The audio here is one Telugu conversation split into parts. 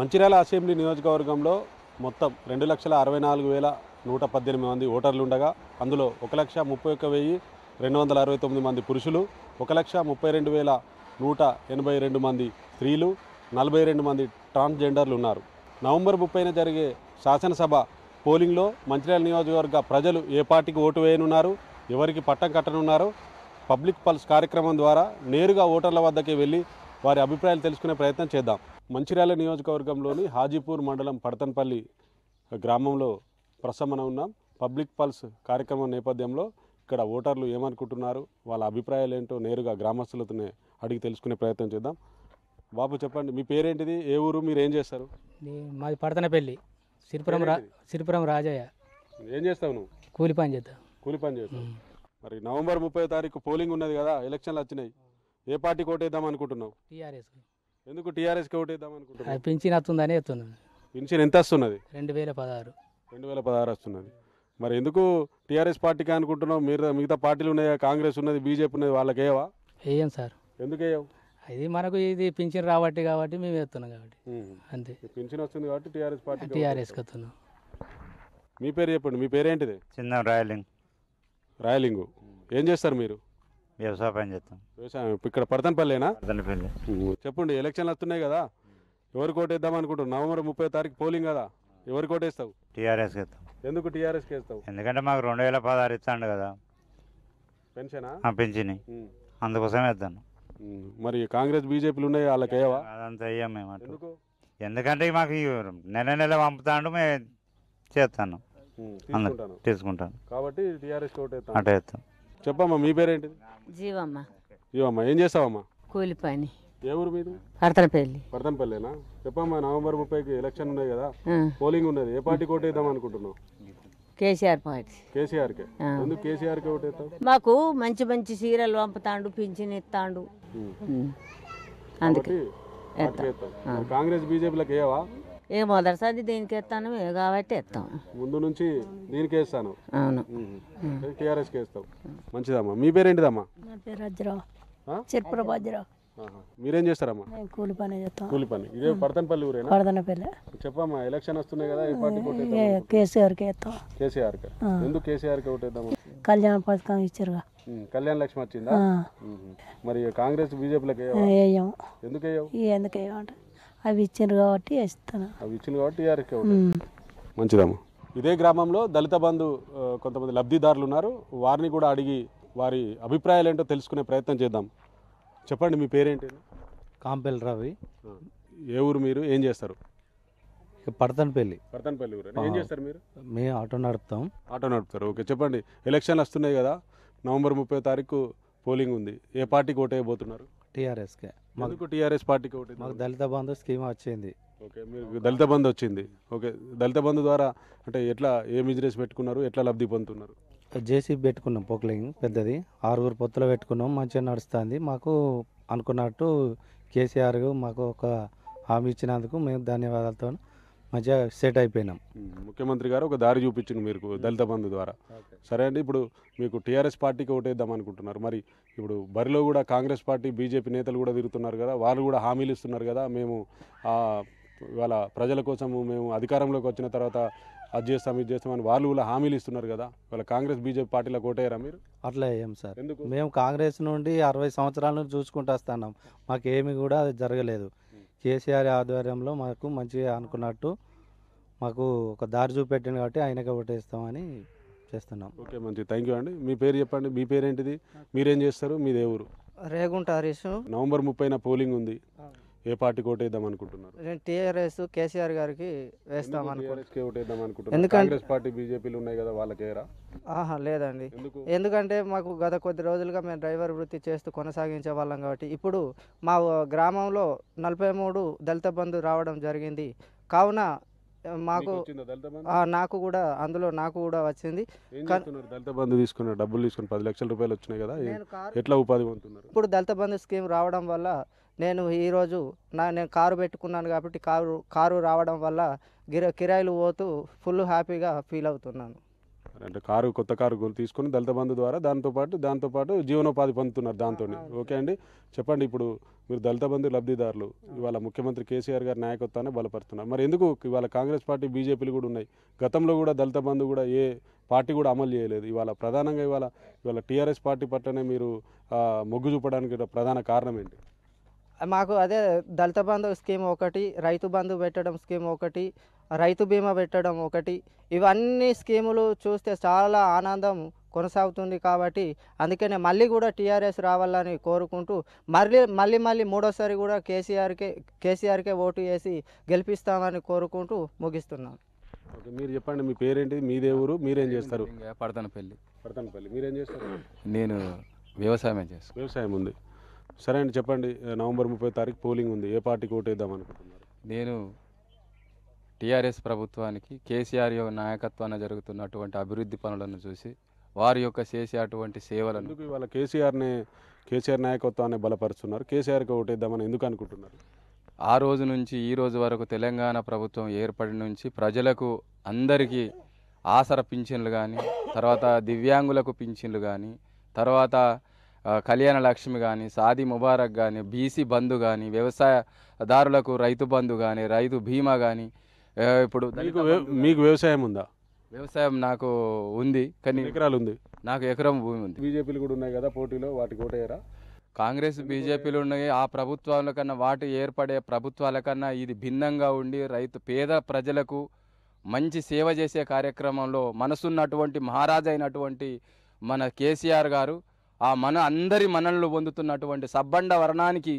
మంచిర్యాల అసెంబ్లీ నియోజకవర్గంలో మొత్తం రెండు లక్షల అరవై నాలుగు వేల నూట పద్దెనిమిది మంది ఓటర్లు ఉండగా అందులో ఒక లక్ష ముప్పై ఒక్క వెయ్యి రెండు వందల అరవై తొమ్మిది మంది పురుషులు ఒక లక్ష ముప్పై రెండు వేల నూట ఎనభై రెండు మంది స్త్రీలు నలభై రెండు మంది ట్రాన్స్జెండర్లు ఉన్నారు. నవంబర్ ముప్పైన జరిగే శాసనసభ పోలింగ్లో మంచిర్యాల నియోజకవర్గ ప్రజలు ఏ పార్టీకి ఓటు వేయనున్నారు ఎవరికి పట్టం కట్టనున్నారో పబ్లిక్ పల్స్ కార్యక్రమం ద్వారా నేరుగా ఓటర్ల వద్దకే వెళ్ళి వారి అభిప్రాయాలు తెలుసుకునే ప్రయత్నం చేద్దాం. మంచిర్యాల నియోజకవర్గంలోని హాజీపూర్ మండలం పడతన్పల్లి గ్రామంలో ప్రస్తుతం మనం ఉన్నాం. పబ్లిక్ పల్స్ కార్యక్రమం నేపథ్యంలో ఇక్కడ ఓటర్లు ఏమనుకుంటున్నారు? వాళ్ళ అభిప్రాయాలు ఏంటో నేరుగా గ్రామస్తులతోనే అడిగి తెలుసుకునే ప్రయత్నం చేద్దాం. బాబు చెప్పండి మీ పేరేంటిది? ఏ ఊరు? మీరు ఏం చేస్తారు? మాది పడతనపల్లి. సిరిపురం రా సిరిపురం రాజయ్య. ఏం చేస్తావు నువ్వు? కూలి పని చేద్దాం. కూలి పని చేస్తావు. మరి నవంబర్ ముప్పై తారీఖు పోలింగ్ ఉన్నది కదా ఎలక్షన్లు వచ్చినాయి. ఏ పార్టీకి ఓటేద్దాం అనుకుంటున్నావు? టీఆర్ఎస్. ఎందుకు టీఆర్ఎస్కి ఓటేద్దాం అనుకుంటున్నావు? అది పింఛన్ వస్తుందని ఎత్తున్నాను పెన్షన్ ఎంత వస్తున్నది? రెండు వేల పదహారు. రెండు వేల పదహారు వస్తున్నది. మరి ఎందుకు టీఆర్ఎస్ పార్టీకి అనుకుంటున్నావు? మీరు మిగతా పార్టీలు ఉన్నాయా కాంగ్రెస్ ఉన్నది బీజేపీ ఉన్నది వాళ్ళకి వేయవా? వేయం సార్. ఎందుకు వేయవు? ఇది మనకు ఇది పింఛన్ రాబట్టి కాబట్టి మేము ఎత్తున్నాం కాబట్టి. అంతే. పెన్షన్ వస్తుంది కాబట్టి టీఆర్ఎస్ పార్టీ టీఆర్ఎస్కి వస్తున్నాం. మీ పేరు చెప్పండి మీ పేరేంటిది? చిన్న రాయలింగ్. రాయలింగు. ఏం చేస్తారు మీరు? వ్యవసాయ పని చేస్తాం. వ్యవసాయం. ఇక్కడ పడతనపల్లేనా? అదనపల్లి చెప్పండి ఎలక్షన్లు వస్తున్నాయి కదా. ఎవరికి ఓటేద్దాం అనుకుంటున్నావు నవంబర్ ముప్పై తారీఖు పోలింగ్ కదా. ఎవరికి ఓటేస్తావు టీఆర్ఎస్కి ఇస్తాం ఎందుకు టీఆర్ఎస్కి వేస్తావు? ఎందుకంటే మాకు రెండు వేల పదహారు ఇస్తాండు కదా. పెన్షనా? పెంచిని ఉమ్. అందుకోసం ఉమ్. మరి కాంగ్రెస్ బీజేపీలు ఉన్నాయి వాళ్ళకి అదంతా అయ్యాం మేము అటు. ఎందుకు? ఎందుకంటే మాకు ఈ నెల నెల పంపుతాండు మేము చేస్తాను. తీసుకుంటాను. తీసుకుంటాను. కాబట్టి టీఆర్ఎస్ ఓటేస్తాను అటు వేస్తాం. చెప్పమ్మా మీ పేరేంటిది? జీవమ్మ. ఏం చేస్తావమ్మా? కూలి పని. ఏ ఊరు మీది? పడతనపల్లి పడతనపల్లేనా చెప్పమ్మా నవంబర్ ముప్పైకి ఎలక్షన్ ఉన్నాయి కదా. పోలింగ్ ఉన్నది. ఏ పార్టీకి ఓటేద్దాం అనుకుంటున్నావు? కేసీఆర్ పార్టీ. కేసీఆర్కే. ఆ. ఎందుకు ఓటేస్తావు మాకు మంచి మంచి చీరలు పంపుతాండు పింఛన్ ఇస్తాండు. అందుకే. కాంగ్రెస్ బీజేపీలకు వేయవా? ఏ మొదటిసారి దీనికి ఎత్తాను కాబట్టి ఎత్తాం ముందు నుంచి దీనికి వేస్తాను. అవును. టీఆర్ఎస్కి వేస్తావు. మంచిదమ్మా. మీ పేరేంటిదమ్మా నా పేరు వజ్రావు ఆ? చిరుపుర వజ్రావు. మీరేం చేస్తారమ్మా? మేము కూలి పని చేస్తాం. కూలి పని. ఇదే పడతనపల్లి ఊరేనా? పడదనపల్లి చెప్పమ్మా ఎలక్షన్ వస్తున్నాయి కదా ఓటేద్దాం ఏ కేసీఆర్కి వేస్తాం. కేసీఆర్కి. ఎందుకు కేసీఆర్కి ఓటేద్దామా కళ్యాణ పథకం ఇచ్చారుగా కళ్యాణ లక్ష్మి వచ్చిందా. మరి కాంగ్రెస్ బీజేపీలకు వేయవా? ఎందుకు వేయవు? ఈ ఎందుకు వేయమంటే అవి ఇచ్చారు కాబట్టి వేస్తాను అవి ఇచ్చింది కాబట్టి టీఆర్ఎస్కి మంచిదమ్మా ఇదే గ్రామంలో దళిత బంధు ఆ, కొంతమంది లబ్ధిదారులు ఉన్నారు. వారిని కూడా అడిగి వారి అభిప్రాయాలు ఏంటో తెలుసుకునే ప్రయత్నం చేద్దాం. చెప్పండి మీ పేరేంటి? కాంపెల్ రవి. ఆ, ఏ ఊరు మీరు? ఏం చేస్తారు? ఇక పడతనపల్లి పర్తనపల్లి ఊరు ఏం చేస్తారు మీరు? మేము ఆటో నడుపుతాం. ఆటో నడుపుతారు. ఓకే చెప్పండి. ఎలక్షన్లు వస్తున్నాయి కదా. నవంబర్ ముప్పై తారీఖు పోలింగ్ ఉంది. ఏ పార్టీకి ఓటేయబోతున్నారు టీఆర్ఎస్కే. మాకు టీఆర్ఎస్ పార్టీకి మాకు ఓటేద్దాం దళిత బంధు స్కీమ్ వచ్చింది. ఓకే మీకు దళిత బంధు వచ్చింది. ఓకే దళిత బంధు ద్వారా అంటే ఎట్లా ఏ బిజినెస్ పెట్టుకున్నారు? ఎట్లా లబ్ధి పొందుతున్నారు? జేసీబీ పెట్టుకున్నాం పొక్లింగ్ పెద్దది. ఆరుగురు పొత్తులో పెట్టుకున్నాం మంచిగా నడుస్తుంది. మాకు అనుకున్నట్టు కేసీఆర్ మాకు ఒక హామీ ఇచ్చినందుకు మేము ధన్యవాదాలతో మంచిగా సెట్ అయిపోయినాం. ముఖ్యమంత్రి గారు ఒక దారి చూపించింది మీకు దళిత బంధు ద్వారా. సరే అండి ఇప్పుడు మీకు టీఆర్ఎస్ పార్టీకి ఓటేద్దాం అనుకుంటున్నారు. మరి ఇప్పుడు బరిలో కూడా కాంగ్రెస్ పార్టీ బీజేపీ నేతలు కూడా తిరుగుతున్నారు కదా వాళ్ళు కూడా హామీలు ఇస్తున్నారు కదా మేము ఇవాళ ప్రజల కోసము మేము అధికారంలోకి వచ్చిన తర్వాత అది చేస్తాం ఇది చేస్తామని వాళ్ళు కూడా హామీలు ఇస్తున్నారు కదా. ఇవాళ కాంగ్రెస్ బీజేపీ పార్టీలకు ఓటేయరా మీరు? అట్లా ఏం సార్. ఎందుకు? మేము కాంగ్రెస్ నుండి అరవై సంవత్సరాల నుంచి చూసుకుంటూ వస్తున్నాం. మాకేమి కూడా జరగలేదు. కేసీఆర్ ఆధ్వర్యంలో మాకు మంచిగా అనుకున్నట్టు మాకు ఒక దారి చూపెట్టింది కాబట్టి ఆయనకే ఓటేస్తామని చేస్తున్నాం. ఓకే మంచి థ్యాంక్ యూ అండి. మీ పేరు చెప్పండి. మీ పేరేంటిది? మీరేం చేస్తారు? మీ దేవురు రేగుంట హరీష్. నవంబర్ ముప్పైన పోలింగ్ ఉంది. ఏ పార్టీకి ఓటేద్దాం అనుకుంటున్నారు? నేను టీఆర్ఎస్ కేసీఆర్ గారికి వేస్తాం అనుకుంటున్నాను. ఓటేద్దాం అనుకుంటున్నారు? ఎందుకంటే- కాంగ్రెస్ పార్టీ బీజేపీలు ఉన్నాయి కదా వాళ్ళకేరా ఆహా లేదండి. ఎందుకు? ఎందుకంటే మాకు గత కొద్ది రోజులుగా మేము డ్రైవర్ వృత్తి చేస్తూ కొనసాగించే వాళ్ళం కాబట్టి ఇప్పుడు మా గ్రామంలో నలభై మూడు దళిత బంధు రావడం జరిగింది. కావున మాకు నాకు కూడా అందులో నాకు కూడా వచ్చింది. దళిత బంధు తీసుకున్నారు డబ్బులు తీసుకుని పది లక్షల రూపాయలు వచ్చినాయి కదా ఎట్లా ఉపాధి పొందుతున్నారు? ఇప్పుడు దళిత బంధు స్కీమ్ రావడం వల్ల నేను ఈరోజు నా నేను కారు పెట్టుకున్నాను కాబట్టి కారు కారు రావడం వల్ల గిర కిరాయిలు పోతూ ఫుల్ హ్యాపీగా ఫీల్ అవుతున్నాను. అంటే కారు కొత్త కారు కొను- తీసుకుని దళిత బంధు ద్వారా దాంతో పాటు దాంతో పాటు జీవనోపాధి పొందుతున్నారు దాంతో ఓకే అండి? చెప్పండి ఇప్పుడు మీరు దళిత బంధు లబ్ధిదారులు ఇవాళ ముఖ్యమంత్రి కేసీఆర్ గారి నాయకత్వాన్ని బలపరుస్తున్నారు. మరి ఎందుకు ఇవాళ కాంగ్రెస్ పార్టీ బీజేపీలు కూడా ఉన్నాయి? గతంలో కూడా దళిత బంధు కూడా ఏ పార్టీ కూడా అమలు చేయలేదు. ఇవాళ ప్రధానంగా ఇవాళ ఇవాళ టీఆర్ఎస్ పార్టీ పట్లనే మీరు మొగ్గు చూపడానికి ప్రధాన కారణం ఏంటి? మాకు అదే దళిత బంధు స్కీమ్ ఒకటి రైతు బంధు పెట్టడం స్కీమ్ ఒకటి రైతు బీమా పెట్టడం ఒకటి. ఇవన్నీ స్కీములు చూస్తే చాలా ఆనందం కొనసాగుతుంది కాబట్టి అందుకనే మళ్ళీ కూడా టీఆర్ఎస్ రావాలని కోరుకుంటూ మళ్ళీ మళ్ళీ మళ్ళీ మూడోసారి కూడా కేసీఆర్కే కేసీఆర్కే ఓటు వేసి గెలిపిస్తామని కోరుకుంటూ ముగిస్తున్నాం ఓకే మీరు చెప్పండి మీ పేరేంటి? మీదే ఊరు మీరేం చేస్తారు? పడతనపల్లి. పడతనపల్లి. మీరేం చేస్తారు? నేను వ్యవసాయం చేస్తాను. వ్యవసాయం ఉంది. సరే అండి చెప్పండి నవంబర్ ముప్పై తారీఖు పోలింగ్ ఉంది. ఏ పార్టీకి ఓటేద్దాం అనుకుంటున్నారు? నేను టీఆర్ఎస్ ప్రభుత్వానికి కేసీఆర్ యొక్క నాయకత్వాన జరుగుతున్నటువంటి అభివృద్ధి పనులను చూసి వారి యొక్క చేసే అటువంటి సేవలను ఇవాళ కేసీఆర్ని కేసీఆర్ నాయకత్వాన్ని బలపరుస్తున్నారు? కేసీఆర్కి ఓటేద్దామని ఎందుకు అనుకుంటున్నారు? ఆ రోజు నుంచి ఈ రోజు వరకు తెలంగాణ ప్రభుత్వం ఏర్పడి నుంచి ప్రజలకు అందరికీ ఆసర పింఛన్లు కానీ తర్వాత దివ్యాంగులకు పింఛన్లు కానీ తర్వాత కళ్యాణ లక్ష్మి కానీ సాది ముబారక్ కానీ బీసీ బంధు కానీ వ్యవసాయదారులకు రైతు బంధు కానీ రైతు బీమా కానీ ఇప్పుడు మీకు మీకు వ్యవసాయం ఉందా. వ్యవసాయం నాకు ఉంది కానీ ఎకరాలు ఉంది. నాకు ఎకరం భూమి ఉంది. బీజేపీలు కూడా ఉన్నాయి కదా పోటీలో వాటికి ఓటేయరా కాంగ్రెస్ బీజేపీలు ఉన్నాయి. ఆ ప్రభుత్వాల కన్నా వాటి ఏర్పడే ప్రభుత్వాల కన్నా ఇది భిన్నంగా ఉండి రైతు పేద ప్రజలకు మంచి సేవ చేసే కార్యక్రమంలో మనసున్నటువంటి మహారాజు అయినటువంటి మన కేసీఆర్ గారు ఆ మన అందరి మనల్ని పొందుతున్నటువంటి సబ్బండ వర్ణానికి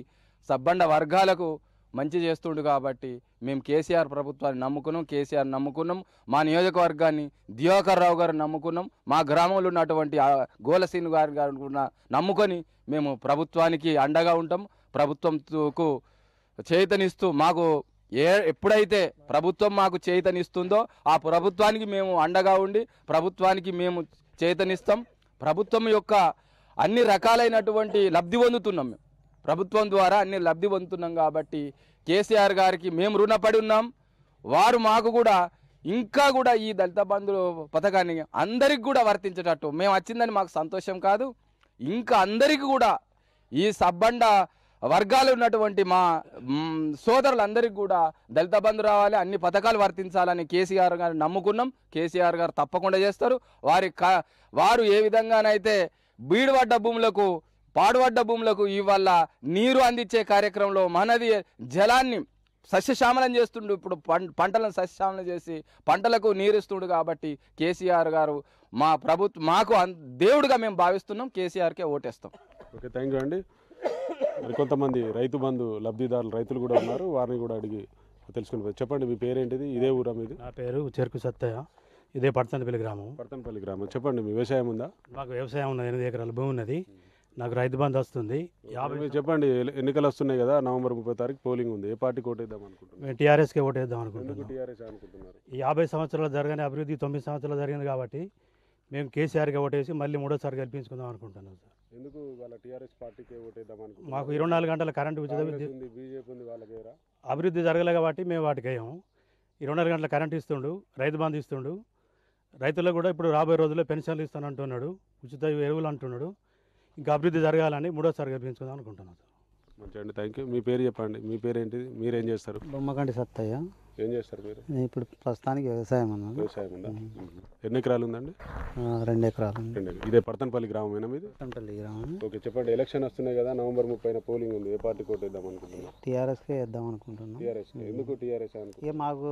సబ్బండ వర్గాలకు మంచి చేస్తుండు కాబట్టి మేము కేసీఆర్ ప్రభుత్వాన్ని నమ్ముకున్నాం కేసీఆర్ నమ్ముకున్నాం మా నియోజకవర్గాన్ని దివాకర్ రావు గారు నమ్ముకున్నాం మా గ్రామంలో ఉన్నటువంటి గోలసీను గారి గారు కూడా నమ్ముకొని మేము ప్రభుత్వానికి అండగా ఉంటాం. ప్రభుత్వంకు చేతనిస్తూ మాకు ఏ ఎప్పుడైతే ప్రభుత్వం మాకు చేతనిస్తుందో ఆ ప్రభుత్వానికి మేము అండగా ఉండి ప్రభుత్వానికి మేము చేతనిస్తాం ప్రభుత్వం యొక్క అన్ని రకాలైనటువంటి లబ్ధి పొందుతున్నాం మేము. ప్రభుత్వం ద్వారా అన్ని లబ్ధి పొందుతున్నాం కాబట్టి కేసీఆర్ గారికి మేము రుణపడి ఉన్నాం. వారు మాకు కూడా ఇంకా కూడా ఈ దళిత బంధు పథకాన్ని అందరికి కూడా వర్తించేటట్టు. మేము వచ్చిందని మాకు సంతోషం కాదు. ఇంకా అందరికీ కూడా ఈ సబ్బండ వర్గాలు ఉన్నటువంటి మా సోదరులందరికీ కూడా దళిత బంధు రావాలి అన్ని పథకాలు వర్తించాలని కేసీఆర్ గారు నమ్ముకున్నాం. కేసీఆర్ గారు తప్పకుండా చేస్తారు. వారి వారు ఏ విధంగానైతే బీడువడ్డ భూములకు పాడుపడ్డ భూములకు ఇవాళ నీరు అందించే కార్యక్రమంలో మనది జలాన్ని సస్యశ్యామలం చేస్తుండు. ఇప్పుడు పంటలను సస్యశ్యామలం చేసి పంటలకు నీరిస్తుండు కాబట్టి కేసీఆర్ గారు మా ప్రభుత్వం మాకు దేవుడిగా మేము భావిస్తున్నాం. కేసీఆర్కే ఓటేస్తాం. ఓకే థ్యాంక్ యూ అండి. మరి కొంతమంది రైతు బంధు లబ్ధిదారులు రైతులు కూడా ఉన్నారు. వారిని కూడా అడిగి తెలుసుకుని. చెప్పండి మీ పేరేంటిది? ఇదే ఊరా మీది? నా పేరు చెరుకు సత్తయ్య. ఇదే పడతంతపల్లి గ్రామం. పడతనపల్లి గ్రామం. చెప్పండి మీ వ్యవసాయం ఉందా? మాకు వ్యవసాయం ఉన్నది ఎనిమిది ఎకరాల భూమి ఉన్నది. నాకు రైతు బంధు వస్తుంది. యాభై మీరు చెప్పండి ఎల- ఎన్నికలు వస్తున్నాయి కదా నవంబర్ ముప్పై తారీఖు పోలింగ్ ఉంది. ఏ పార్టీకి ఓటేద్దాం అనుకుంటున్నారు? మేము టీఆర్ఎస్కే ఓటేద్దాం ఎందుకు అనుకుంటున్నాం. టీఆర్ఎస్ అనుకుంటున్నారు? ఈ యాభై సంవత్సరాలు జరగని అభివృద్ధి తొమ్మిది సంవత్సరాలు జరిగింది కాబట్టి మేము కేసీఆర్కి ఓటేసి మళ్ళీ మూడోసారి గెలిపించుకుందాం అనుకుంటున్నాం సార్. ఎందుకు వాళ్ళ టీఆర్ఎస్ పార్టీకి ఓటేద్దాం అనుకుంటున్నారు? మాకు ఇరవై నాలుగు గంటల కరెంటు ఉచిత కాంగ్రెస్ విద్యుత్ ఉంది బీజేపీ ఉంది వాళ్ళకేరా అభివృద్ధి జరగలే కాబట్టి మేము వాటికి వేయము ఇరవై నాలుగు గంటల కరెంట్ ఇస్తుండు రైతు బంధు ఇస్తుండు. రైతులకు కూడా ఇప్పుడు రాబోయే రోజుల్లో పెన్షన్లు ఇస్తాను అంటున్నాడు ఉచిత ఎరువులు అంటున్నాడు. ఇంకా అభివృద్ధి జరగాలని మూడోసారి గెలిపించుకుందాం అనుకుంటున్నాం సార్. మంచిగా అండి. థ్యాంక్ యూ మీ పేరు చెప్పండి. మీ పేరు ఏంటిది మీరేం చేస్తారు? బొమ్మకంటి సత్తయ్య. ఏం చేస్తారు మీరు? నేను ఇప్పుడు ప్రస్తుతానికి వ్యవసాయం ఉన్నాను వ్యవసాయం ఉందా? ఎన్ని ఎకరాలు ఉందండి? ఆ, రెండు ఎకరాలు ఉంది. రెండు ఎకరాలు. ఇదే పడతనపల్లి గ్రామమేనా మీది? పట్టంపల్లి గ్రామం. ఓకే చెప్పండి. ఎలక్షన్ వస్తున్నాయి కదా నవంబర్ ముప్పైన పోలింగ్ ఉంది. ఏ పార్టీ కోటేద్దాం అనుకుంటున్నారు? టీఆర్ఎస్కే వేద్దాం అనుకుంటున్నాం. టీఆర్ఎస్ ఎందుకు టీఆర్ఎస్ ఇక అనుకుంటున్నారు మాకు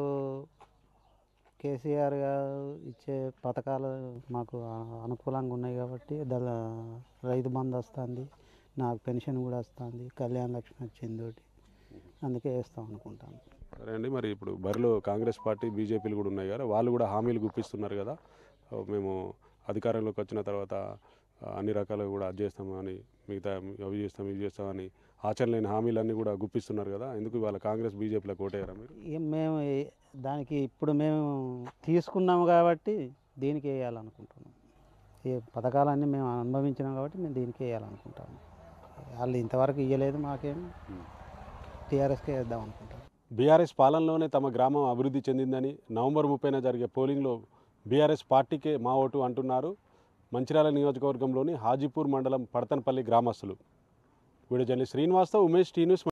కేసీఆర్ గారు ఇచ్చే పథకాలు మాకు అనుకూలంగా ఉన్నాయి కాబట్టి దళ రైతు బంధు వస్తుంది నాకు పెన్షన్ కూడా వస్తుంది కళ్యాణ లక్ష్మి వచ్చింది ఒకటి. అందుకే వేస్తాం అనుకుంటాను. సరే అండి మరి ఇప్పుడు బరిలో కాంగ్రెస్ పార్టీ బీజేపీలు కూడా ఉన్నాయి కదా వాళ్ళు కూడా హామీలు గుప్పిస్తున్నారు కదా మేము అధికారంలోకి వచ్చిన తర్వాత అన్ని రకాలుగా కూడా అది చేస్తామని మిగతా అవి చేస్తాం ఇవి చేస్తామని ఆచరణ లేని హామీలన్నీ కూడా గుప్పిస్తున్నారు కదా ఎందుకు ఇవాళ కాంగ్రెస్ బీజేపీలకు ఓటేయరా మీరు? మేము దానికి ఇప్పుడు మేము తీసుకున్నాము కాబట్టి దీనికి వేయాలనుకుంటున్నాం. ఈ పథకాలన్నీ మేము అనుభవించినాం కాబట్టి మేము దీనికి వేయాలనుకుంటాము. వాళ్ళు ఇంతవరకు ఇవ్వలేదు మాకేం. టీఆర్ఎస్కే వేద్దాం అనుకుంటాం. బీఆర్ఎస్ పాలనలోనే తమ గ్రామం అభివృద్ధి చెందిందని నవంబర్ ముప్పైన జరిగే పోలింగ్లో బీఆర్ఎస్ పార్టీకే మా ఓటు అంటున్నారు మంచిర్యాల నియోజకవర్గంలోని హాజీపూర్ మండలం పడతనపల్లి గ్రామస్తులు. వీడియో జర్నలిస్ట్ శ్రీనివాస్తో ఉమేష్ టీ న్యూస్